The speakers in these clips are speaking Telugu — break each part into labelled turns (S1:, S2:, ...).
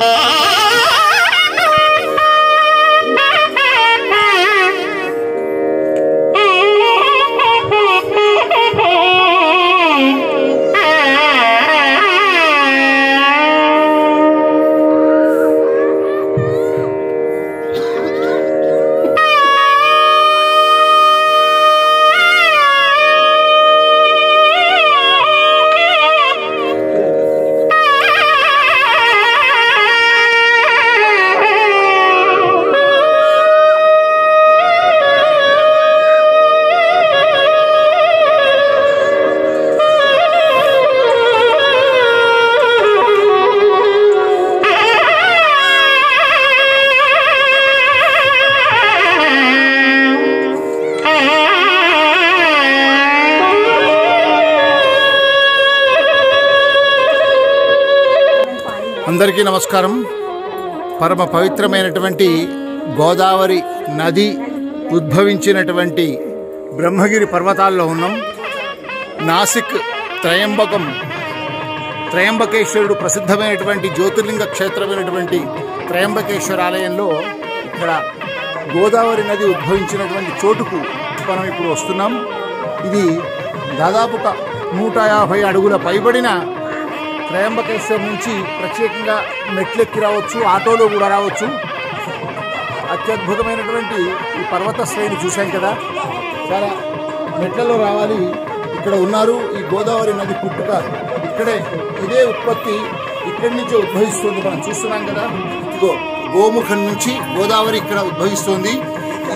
S1: Ah! అందరికీ నమస్కారం. పరమ పవిత్రమైనటువంటి గోదావరి నది ఉద్భవించినటువంటి బ్రహ్మగిరి పర్వతాల్లో ఉన్నాం. నాసిక్ త్రయంబకం త్రయంబకేశ్వరుడు ప్రసిద్ధమైనటువంటి జ్యోతిర్లింగ క్షేత్రమైనటువంటి త్రయంబకేశ్వర ఆలయంలో ఇక్కడ గోదావరి నది ఉద్భవించినటువంటి చోటుకు మనం ఇప్పుడు వస్తున్నాం. ఇది దాదాపుగా నూట యాభై అడుగుల పైబడిన త్రయంబకేశ్వరం నుంచి ప్రత్యేకంగా మెట్లెక్కి రావచ్చు ఆటోలో కూడా రావచ్చు. అత్యద్భుతమైనటువంటి ఈ పర్వత శ్రేణి చూశాం కదా. చాలా మెట్లలో రావాలి. ఇక్కడ ఉన్నారు ఈ గోదావరి నది పుట్టుక. ఇక్కడే ఇదే ఉత్పత్తి ఇక్కడి నుంచే ఉద్భవిస్తుంది మనం చూస్తున్నాం కదా. ఇదిగో గోముఖం నుంచి గోదావరి ఇక్కడ ఉద్భవిస్తుంది.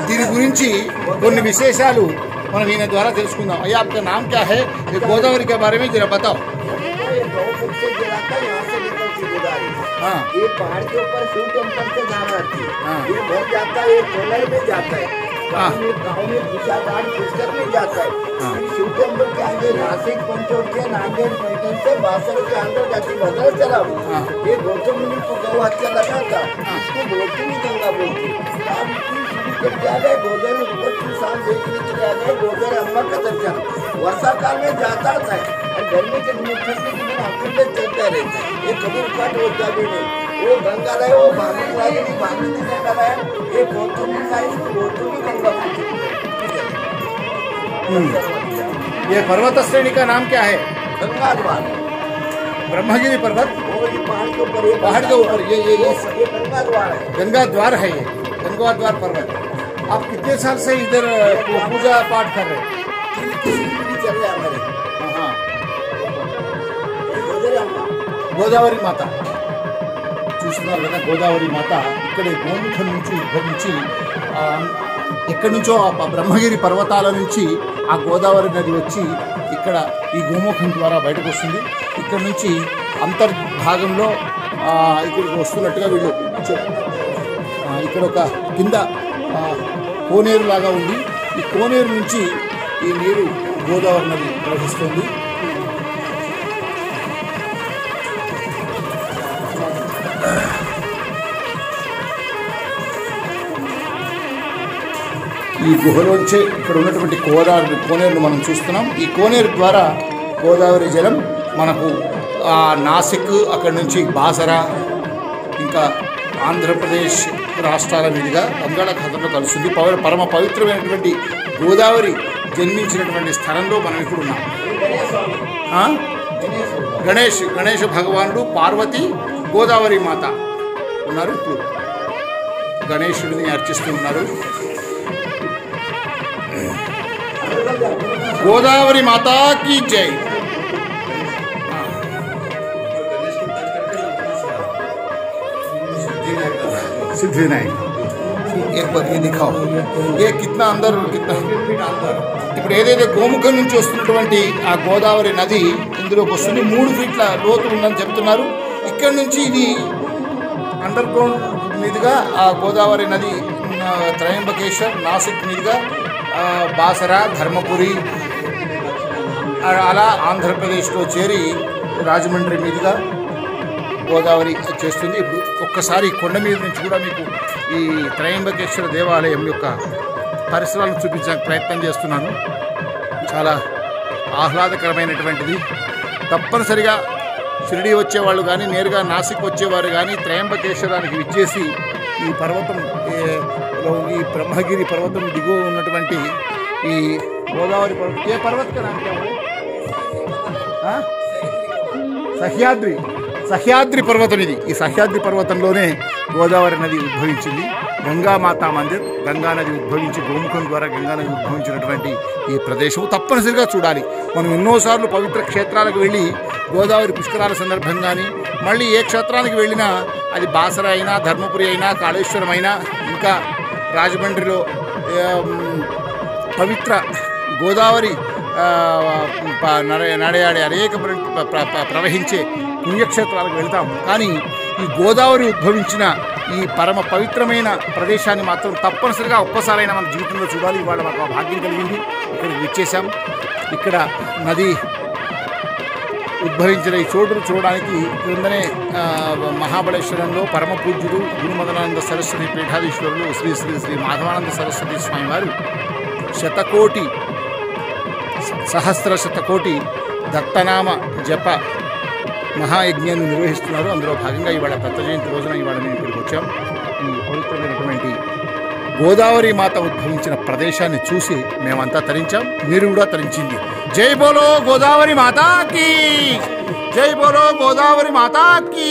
S1: దీని గురించి కొన్ని విశేషాలు మనం ఈయన ద్వారా తెలుసుకుందాం. అయ్యా నామ్ క్యా హే? గోదావరి
S2: గోదావరికి బారే మే బతావు. है। यहाँ से निकलती गोदावरी
S1: हाँ
S2: ये पहाड़ के ऊपर शिव टेंपल से धार आती हाँ। ये भर जाता है ये कोलर में जाता है। गाँव में गाँव में खुशादार में जाता
S1: हाँ।
S2: शिव टेंपल के आगे नासिक पंचोट के नांदेड़ पैठन से बासठ के अंदर जाती भद्र चला। ये गौतम मुनि को गौ हत्या लगा था। इसको बोलती गंगा बोलती अब इतनी शुरू करके आ गए गोदर में बहुत देखने के लिए आ गए गोदर अम्मा का दर्शन। वर्षा काल में जाता था। गर्मी के दिन भी नहीं वो गंगा रहे वो रहे ये गंगा
S1: पर्वत श्रेणी का नाम क्या है?
S2: गंगा द्वार।
S1: ब्रह्मगिरी पर्वत।
S2: पहाड़ के ऊपर ये
S1: पहाड़ के ऊपर ये ये ये।
S2: गंगा द्वार है।
S1: गंगा द्वार है ये। गंगा द्वार पर्वत। आप कितने साल से इधर पूजा पाठ कर रहे हैं?
S2: तीन तीन
S1: చూస్తున్నారు కదా గోదావరి మాత ఇక్కడే గోముఖం నుంచి ఉద్భవించి నుంచి ఎక్కడి నుంచో ఆ బ్రహ్మగిరి పర్వతాల నుంచి ఆ గోదావరి నది వచ్చి ఇక్కడ ఈ గోముఖం ద్వారా బయటకు వస్తుంది. ఇక్కడ నుంచి అంతర్భాగంలో ఇక్కడికి వస్తున్నట్టుగా వీళ్ళు ఇక్కడ ఒక కింద కోనేరు లాగా ఉంది. ఈ కోనేరు నుంచి ఈ నీరు గోదావరి నది ప్రవహిస్తుంది. ఈ గుహలోంచే ఇక్కడ ఉన్నటువంటి గోదావరి కోనేరును మనం చూస్తున్నాం. ఈ కోనేరు ద్వారా గోదావరి జలం మనకు నాసిక్ అక్కడి నుంచి బాసర ఇంకా ఆంధ్రప్రదేశ్ రాష్ట్రాల మీదుగా బంగాళాఖాతంలో కలుస్తుంది. పవ పరమ పవిత్రమైనటువంటి గోదావరి జన్మించినటువంటి స్థలంలో మనం ఇప్పుడు ఉన్నాం. గణేష్ గణేష్ భగవానుడు పార్వతి గోదావరి మాత ఉన్నారు. ఇప్పుడు గణేశుడిని అర్చిస్తూ ఉన్నారు. గోదావరి మాతా की जय సిద్ధివినాయక్ एक बार ये दिखाओ ये कितना अंदर कितना ఇప్పుడు ఏదైతే గోముఖం నుంచి వస్తున్నటువంటి ఆ గోదావరి నది ఇందులోకి వస్తుంది మూడు ఫీట్ల లోతు ఉందని చెప్తున్నారు ఇక్కడ నుంచి ఇది అండర్ గ్రౌండ్ మీదుగా ఆ గోదావరి నది ఆ, త్రయంబకేశ్వర్ నాసిక్ మీదుగా ఆ, బాసర ధర్మపురి అలా ఆంధ్రప్రదేశ్లో చేరి రాజమండ్రి మీదుగా గోదావరి చేస్తుంది. ఇప్పుడు ఒక్కసారి కొండ మీద నుంచి కూడా మీకు ఈ త్రయంబకేశ్వర దేవాలయం యొక్క పరిసరాలను చూపించడానికి ప్రయత్నం చేస్తున్నాను. చాలా ఆహ్లాదకరమైనటువంటిది. తప్పనిసరిగా షిరిడి వచ్చేవాళ్ళు కానీ నేరుగా నాసిక్ వచ్చేవారు కానీ త్రయంబకేశ్వరానికి విచ్చేసి ఈ పర్వతం ఈ బ్రహ్మగిరి పర్వతం దిగువ ఉన్నటువంటి ఈ గోదావరి పర్వతం ఏ పర్వత సహ్యాద్రి సహ్యాద్రి పర్వతం ఇది. ఈ సహ్యాద్రి పర్వతంలోనే గోదావరి నది ఉద్భవించింది. గంగామాతా మందిర్ గంగా నది ఉద్భవించి గోముఖం ద్వారా గంగా నది ఉద్భవించినటువంటి ఈ ప్రదేశం తప్పనిసరిగా చూడాలి. మనం ఎన్నోసార్లు పవిత్ర క్షేత్రాలకు వెళ్ళి గోదావరి పుష్కరాల సందర్భంగాని మళ్ళీ ఏ క్షేత్రానికి వెళ్ళినా అది బాసర అయినా ధర్మపురి అయినా కాళేశ్వరం అయినా ఇంకా రాజమండ్రిలో పవిత్ర గోదావరి నడయాడే అనేక ప్ర- ప్రవహించే పుణ్యక్షేత్రాలకు వెళ్తాం. కానీ ఈ గోదావరి ఉద్భవించిన ఈ పరమ పవిత్రమైన ప్రదేశాన్ని మాత్రం తప్పనిసరిగా ఒక్కసారైనా మన జీవితంలో చూడాలి. ఇవాళ మాకు భాగ్యం కలిగింది. ఇక్కడికి వచ్చేసాం ఇక్కడ నది ఉద్భవించిన ఈ చోటును చూడడానికి క్రిందనే మహాబలేశ్వరంలో పరమ పూజ్యుడు గురుమదనానంద సరస్వతి పీఠాధీశ్వరులు శ్రీ శ్రీ శ్రీ మాధవానంద సరస్వతి స్వామి వారు శతకోటి సహస్ర శతకోటి దత్తనామ జప మహాయజ్ఞాన్ని నిర్వహిస్తున్నారు. అందులో భాగంగా ఇవాళ దత్త జయంతి రోజున ఇవాళ మేము ఇక్కడికి వచ్చాం. ఈ పవిత్రమైనటువంటి గోదావరి మాత ఉద్భవించిన ప్రదేశాన్ని చూసి మేమంతా తరించాం మీరు కూడా తరించింది జై బోలో గోదావరి మాతాకి జై బోలో గోదావరి మాతాకి